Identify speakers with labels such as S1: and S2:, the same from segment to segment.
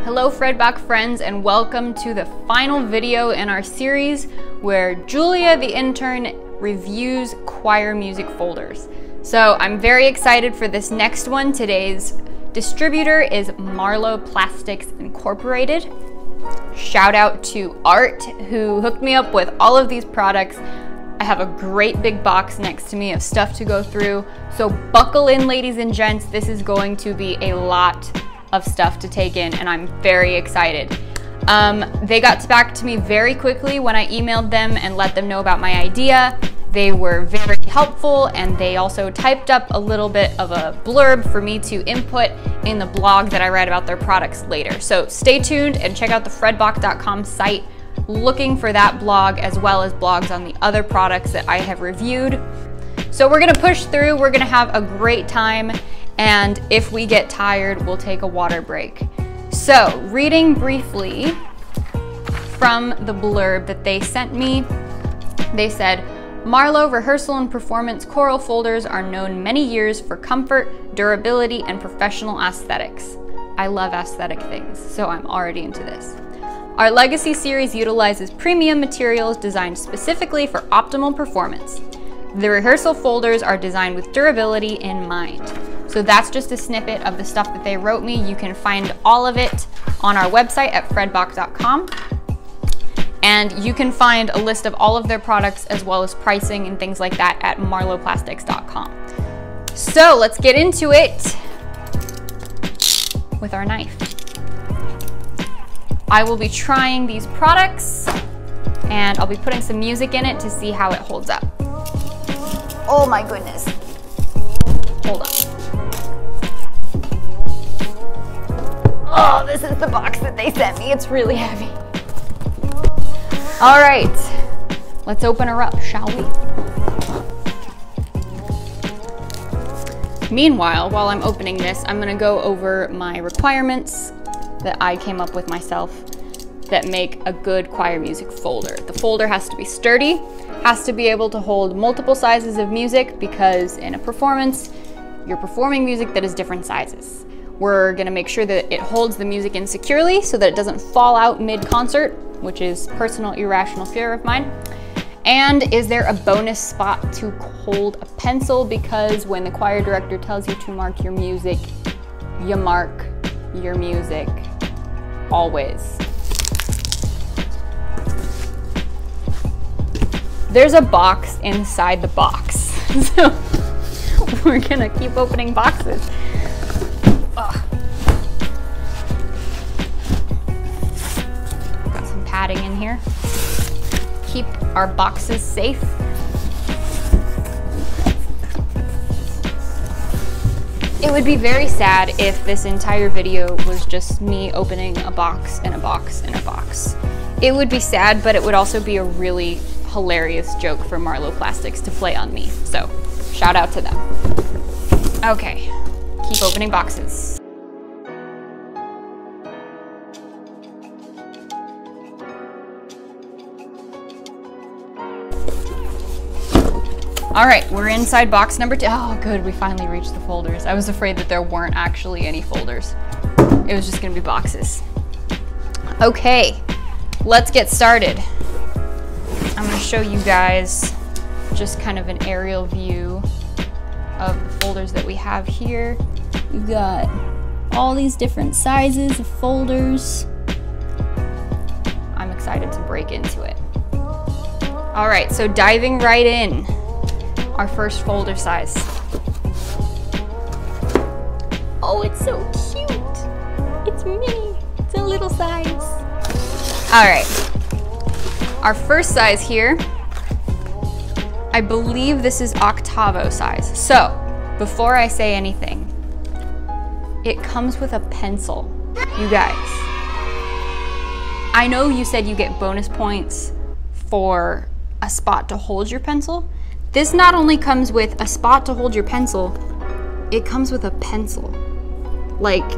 S1: Hello Fred Bock friends and welcome to the final video in our series where Julia the intern reviews choir music folders. So I'm very excited for this next one. Today's distributor is Marlo Plastics Incorporated. Shout out to Art who hooked me up with all of these products. I have a great big box next to me of stuff to go through. So buckle in ladies and gents, this is going to be a lot of stuff to take in and I'm very excited. Um, they got back to me very quickly when I emailed them and let them know about my idea. They were very helpful and they also typed up a little bit of a blurb for me to input in the blog that I write about their products later. So stay tuned and check out the fredbock.com site looking for that blog as well as blogs on the other products that I have reviewed. So we're gonna push through, we're gonna have a great time and if we get tired, we'll take a water break. So, reading briefly from the blurb that they sent me, they said, Marlo rehearsal and performance choral folders are known many years for comfort, durability, and professional aesthetics. I love aesthetic things, so I'm already into this. Our Legacy series utilizes premium materials designed specifically for optimal performance. The rehearsal folders are designed with durability in mind. So that's just a snippet of the stuff that they wrote me. You can find all of it on our website at fredbock.com. And you can find a list of all of their products as well as pricing and things like that at marloplastics.com. So let's get into it with our knife. I will be trying these products and I'll be putting some music in it to see how it holds up. Oh my goodness. Hold on. Oh, this is the box that they sent me. It's really heavy. All right, let's open her up, shall we? Meanwhile, while I'm opening this, I'm gonna go over my requirements that I came up with myself that make a good choir music folder. The folder has to be sturdy, has to be able to hold multiple sizes of music because in a performance, you're performing music that is different sizes. We're gonna make sure that it holds the music in securely so that it doesn't fall out mid-concert, which is personal irrational fear of mine. And is there a bonus spot to hold a pencil? Because when the choir director tells you to mark your music, you mark your music always. There's a box inside the box. so we're gonna keep opening boxes. Here. Keep our boxes safe. It would be very sad if this entire video was just me opening a box and a box and a box. It would be sad, but it would also be a really hilarious joke for Marlo Plastics to play on me. So shout out to them. Okay, keep opening boxes. All right, we're inside box number two. Oh, good, we finally reached the folders. I was afraid that there weren't actually any folders. It was just gonna be boxes. Okay, let's get started. I'm gonna show you guys just kind of an aerial view of the folders that we have here. We've got all these different sizes of folders. I'm excited to break into it. All right, so diving right in, our first folder size. Oh, it's so cute. It's mini, it's a little size. All right, our first size here, I believe this is octavo size. So, before I say anything, it comes with a pencil, you guys. I know you said you get bonus points for a spot to hold your pencil. This not only comes with a spot to hold your pencil, it comes with a pencil. Like,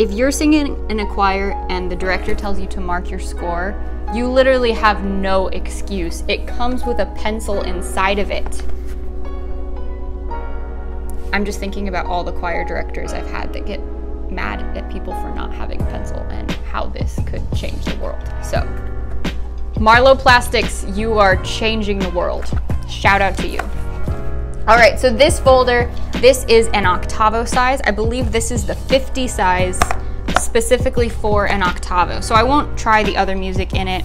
S1: if you're singing in a choir and the director tells you to mark your score, you literally have no excuse. It comes with a pencil inside of it. I'm just thinking about all the choir directors I've had that get mad at people for not having a pencil and how this could change the world. So, Marlo Plastics, you are changing the world. Shout out to you. All right, so this folder, this is an octavo size. I believe this is the 50 size specifically for an octavo. So I won't try the other music in it.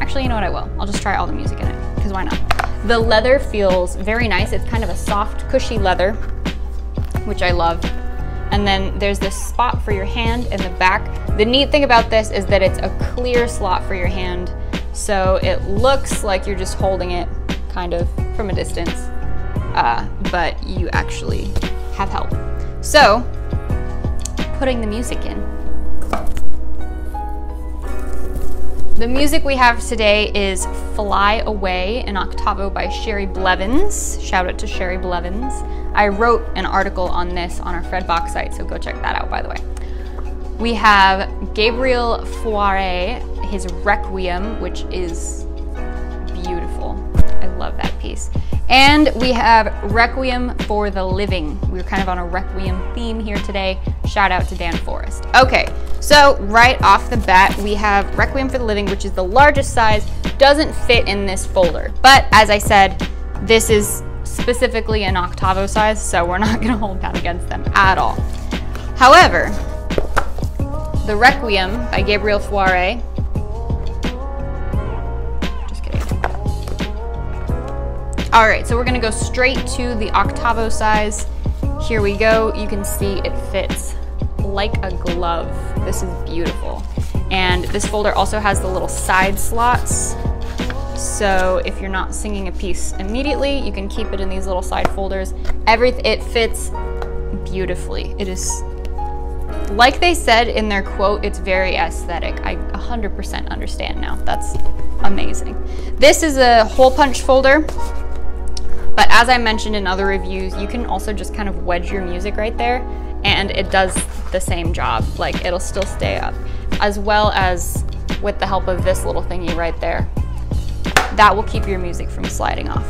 S1: Actually, you know what, I will. I'll just try all the music in it, because why not? The leather feels very nice. It's kind of a soft, cushy leather, which I love. And then there's this spot for your hand in the back. The neat thing about this is that it's a clear slot for your hand. So it looks like you're just holding it kind of from a distance, uh, but you actually have help. So putting the music in. The music we have today is Fly Away, an octavo by Sherry Blevins. Shout out to Sherry Blevins. I wrote an article on this on our Fred Bock's site, so go check that out, by the way. We have Gabriel Fauré, his Requiem, which is love that piece. And we have Requiem for the Living. We are kind of on a Requiem theme here today. Shout out to Dan Forrest. Okay, so right off the bat, we have Requiem for the Living, which is the largest size, doesn't fit in this folder. But as I said, this is specifically an octavo size, so we're not gonna hold that against them at all. However, the Requiem by Gabriel Fauré All right, so we're gonna go straight to the octavo size. Here we go. You can see it fits like a glove. This is beautiful. And this folder also has the little side slots. So if you're not singing a piece immediately, you can keep it in these little side folders. Every, it fits beautifully. It is, like they said in their quote, it's very aesthetic. I 100% understand now. That's amazing. This is a hole punch folder. But as I mentioned in other reviews, you can also just kind of wedge your music right there and it does the same job. Like it'll still stay up. As well as with the help of this little thingy right there. That will keep your music from sliding off.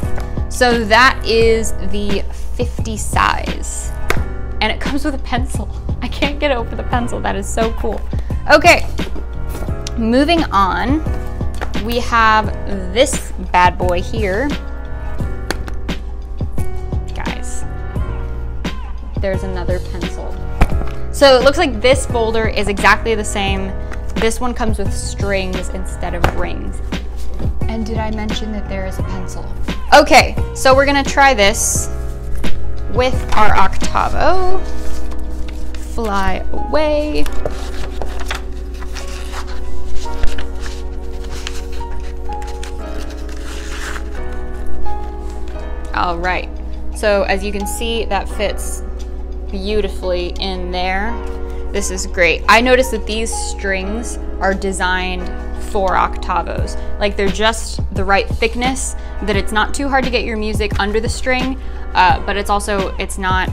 S1: So that is the 50 size. And it comes with a pencil. I can't get over the pencil. That is so cool. Okay, moving on. We have this bad boy here. There's another pencil. So it looks like this folder is exactly the same. This one comes with strings instead of rings. And did I mention that there is a pencil? Okay, so we're gonna try this with our octavo. Fly away. All right, so as you can see, that fits beautifully in there. This is great. I noticed that these strings are designed for octavos. Like they're just the right thickness, that it's not too hard to get your music under the string, uh, but it's also, it's not,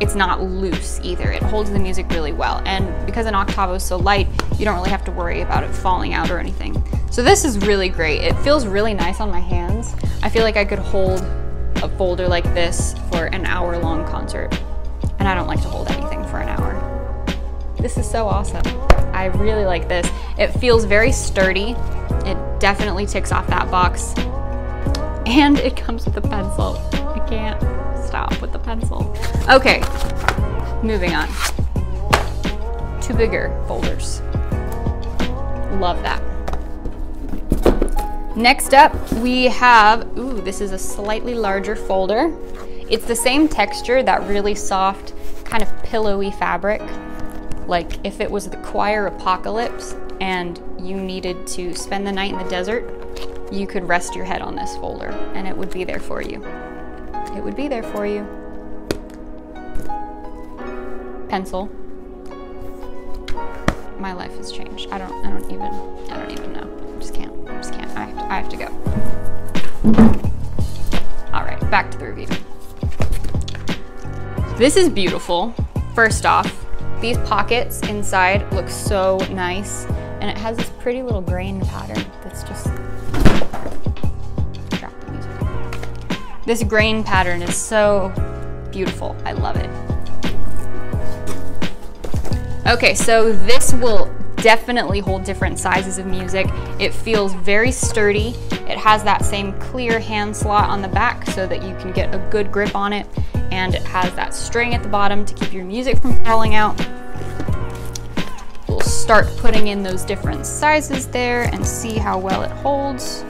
S1: it's not loose either. It holds the music really well. And because an octavo is so light, you don't really have to worry about it falling out or anything. So this is really great. It feels really nice on my hands. I feel like I could hold a folder like this for an hour long concert. And I don't like to hold anything for an hour. This is so awesome. I really like this. It feels very sturdy. It definitely ticks off that box. And it comes with a pencil. I can't stop with the pencil. Okay, moving on. Two bigger folders. Love that. Next up, we have, ooh, this is a slightly larger folder. It's the same texture, that really soft, kind of pillowy fabric. Like if it was the choir apocalypse and you needed to spend the night in the desert, you could rest your head on this folder and it would be there for you. It would be there for you. Pencil. My life has changed. I don't I don't even I don't even know. I just can't. I have to, go. All right, back to the review. This is beautiful. First off, these pockets inside look so nice and it has this pretty little grain pattern that's just. This grain pattern is so beautiful. I love it. Okay, so this will definitely hold different sizes of music. It feels very sturdy. It has that same clear hand slot on the back so that you can get a good grip on it. And it has that string at the bottom to keep your music from falling out. We'll start putting in those different sizes there and see how well it holds.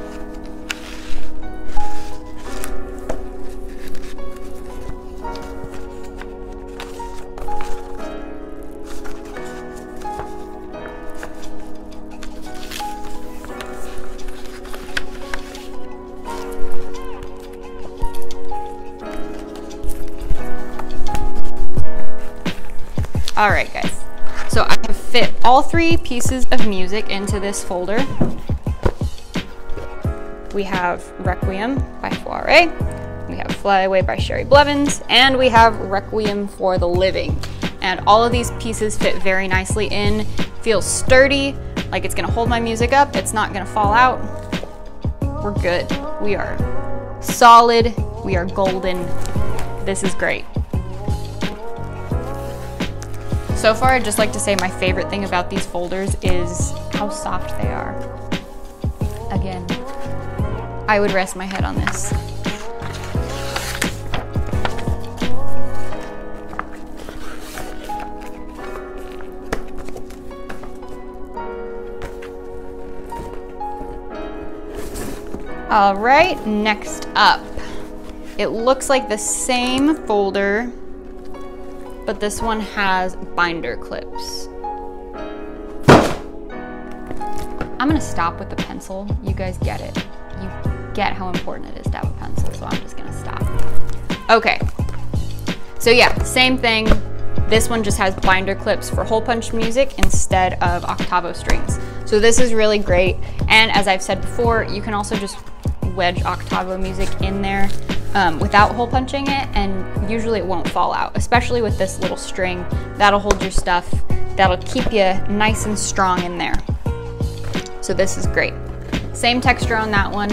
S1: All right, guys. So I have fit all three pieces of music into this folder. We have Requiem by Fauré, we have Fly Away by Sherry Blevins, and we have Requiem for the Living. And all of these pieces fit very nicely in, feels sturdy, like it's gonna hold my music up, it's not gonna fall out. We're good. We are solid, we are golden. This is great. So far, I'd just like to say my favorite thing about these folders is how soft they are. Again, I would rest my head on this. All right, next up. It looks like the same folder but this one has binder clips. I'm gonna stop with the pencil. You guys get it. You get how important it is to have a pencil, so I'm just gonna stop. Okay, so yeah, same thing. This one just has binder clips for hole punch music instead of octavo strings. So this is really great. And as I've said before, you can also just wedge octavo music in there um, without hole punching it and usually it won't fall out, especially with this little string. That'll hold your stuff. That'll keep you nice and strong in there. So this is great. Same texture on that one.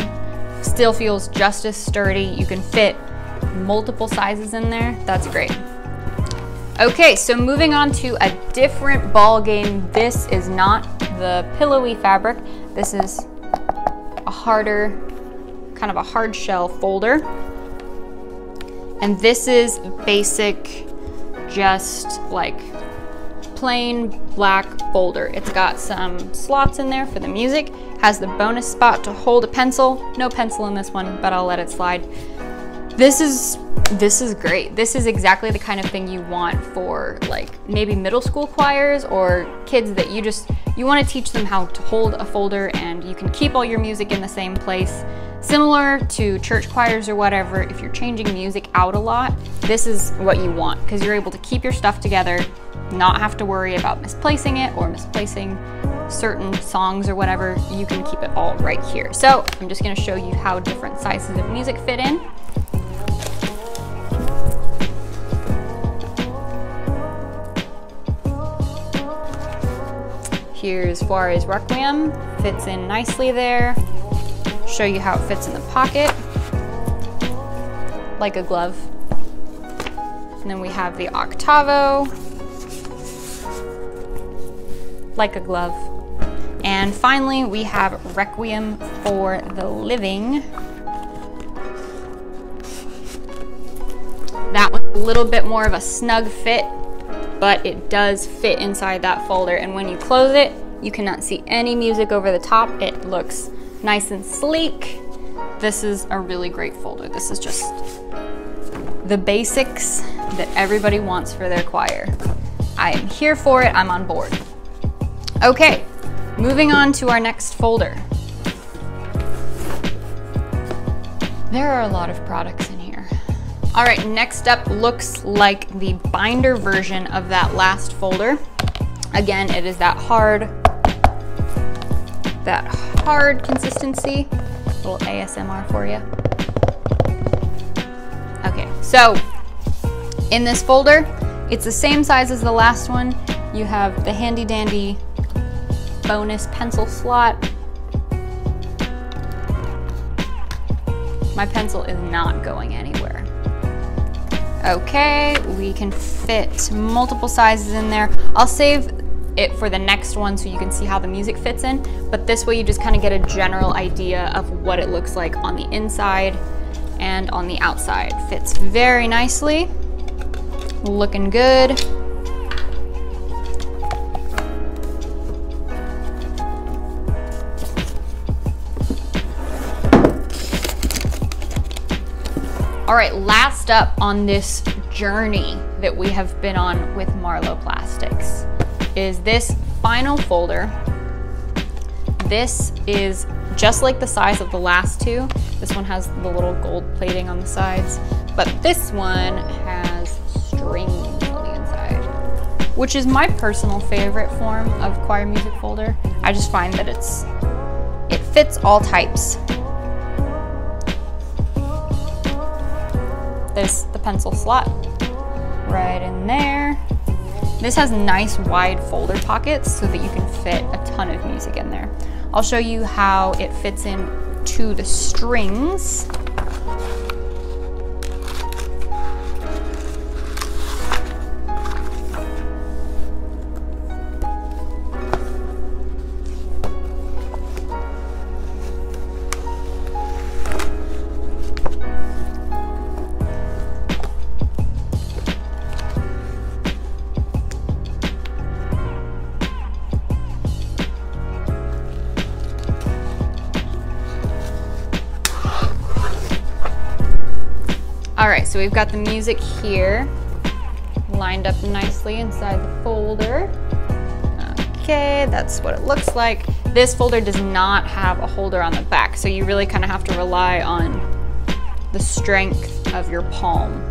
S1: Still feels just as sturdy. You can fit multiple sizes in there. That's great. Okay, so moving on to a different ball game. This is not the pillowy fabric. This is a harder, kind of a hard shell folder. And this is basic, just like plain black folder. It's got some slots in there for the music, has the bonus spot to hold a pencil. No pencil in this one, but I'll let it slide. This is this is great. This is exactly the kind of thing you want for like maybe middle school choirs or kids that you just you want to teach them how to hold a folder and you can keep all your music in the same place. Similar to church choirs or whatever, if you're changing music out a lot, this is what you want because you're able to keep your stuff together, not have to worry about misplacing it or misplacing certain songs or whatever. You can keep it all right here. So I'm just gonna show you how different sizes of music fit in. Here's Fauré's Requiem, fits in nicely there show you how it fits in the pocket, like a glove. And then we have the octavo, like a glove. And finally, we have Requiem for the Living. That one's a little bit more of a snug fit, but it does fit inside that folder. And when you close it, you cannot see any music over the top. It looks nice and sleek. This is a really great folder. This is just the basics that everybody wants for their choir. I am here for it, I'm on board. Okay, moving on to our next folder. There are a lot of products in here. All right, next up looks like the binder version of that last folder. Again, it is that hard, that hard consistency. Little ASMR for you. Okay, so in this folder, it's the same size as the last one. You have the handy dandy bonus pencil slot. My pencil is not going anywhere. Okay, we can fit multiple sizes in there. I'll save it for the next one so you can see how the music fits in, but this way you just kind of get a general idea of what it looks like on the inside and on the outside. Fits very nicely, looking good. All right, last up on this journey that we have been on with Marlo Plastics is this final folder. This is just like the size of the last two. This one has the little gold plating on the sides, but this one has strings on the inside, which is my personal favorite form of choir music folder. I just find that it's it fits all types. There's the pencil slot right in there. This has nice wide folder pockets so that you can fit a ton of music in there. I'll show you how it fits in to the strings. We've got the music here lined up nicely inside the folder. Okay, that's what it looks like. This folder does not have a holder on the back, so you really kind of have to rely on the strength of your palm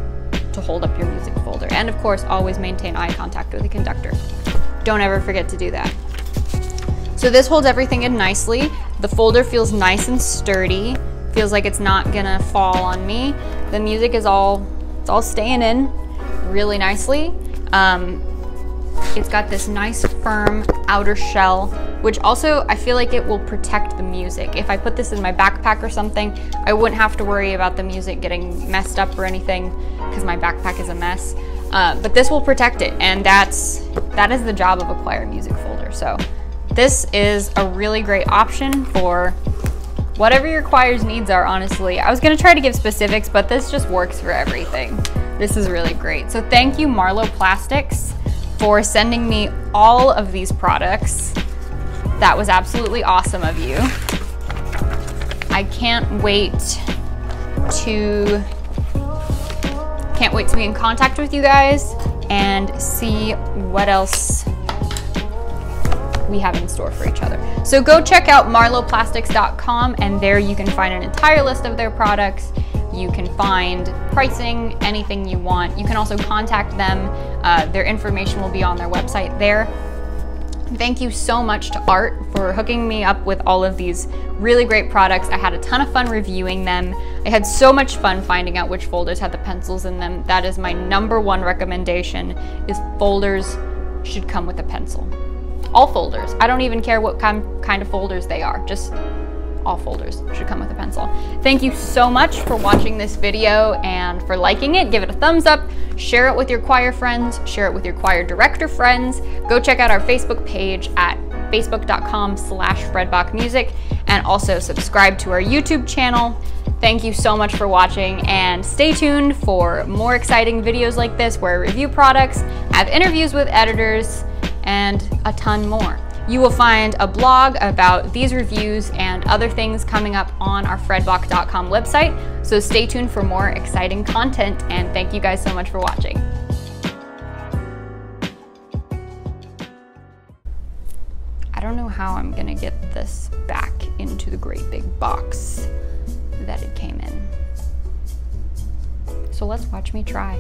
S1: to hold up your music folder. And of course, always maintain eye contact with the conductor. Don't ever forget to do that. So this holds everything in nicely. The folder feels nice and sturdy feels like it's not gonna fall on me. The music is all, it's all staying in really nicely. Um, it's got this nice firm outer shell, which also I feel like it will protect the music. If I put this in my backpack or something, I wouldn't have to worry about the music getting messed up or anything because my backpack is a mess. Uh, but this will protect it and that's that is the job of a choir music folder. So this is a really great option for whatever your choir's needs are, honestly. I was gonna try to give specifics, but this just works for everything. This is really great. So thank you, Marlo Plastics, for sending me all of these products. That was absolutely awesome of you. I can't wait to can't wait to be in contact with you guys and see what else we have in store for each other. So go check out marloplastics.com and there you can find an entire list of their products. You can find pricing, anything you want. You can also contact them. Uh, their information will be on their website there. Thank you so much to Art for hooking me up with all of these really great products. I had a ton of fun reviewing them. I had so much fun finding out which folders had the pencils in them. That is my number one recommendation is folders should come with a pencil all folders. I don't even care what kind, of folders they are, just all folders should come with a pencil. Thank you so much for watching this video and for liking it. Give it a thumbs up, share it with your choir friends, share it with your choir director friends. Go check out our Facebook page at facebook.com slash fredbockmusic and also subscribe to our YouTube channel. Thank you so much for watching and stay tuned for more exciting videos like this where I review products, have interviews with editors, and a ton more. You will find a blog about these reviews and other things coming up on our fredbock.com website, so stay tuned for more exciting content and thank you guys so much for watching. I don't know how I'm gonna get this back into the great big box that it came in. So let's watch me try.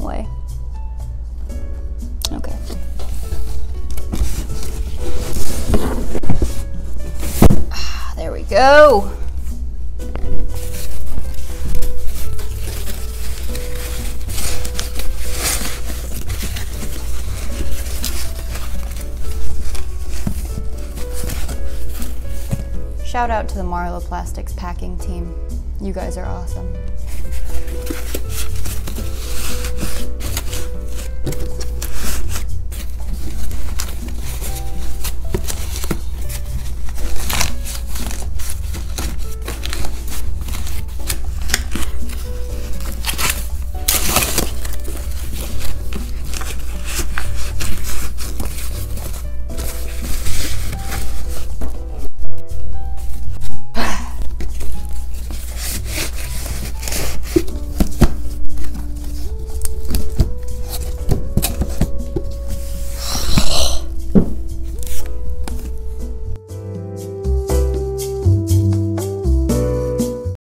S1: wrong way. Okay. Ah, there we go. Shout out to the Marlo Plastics packing team. You guys are awesome.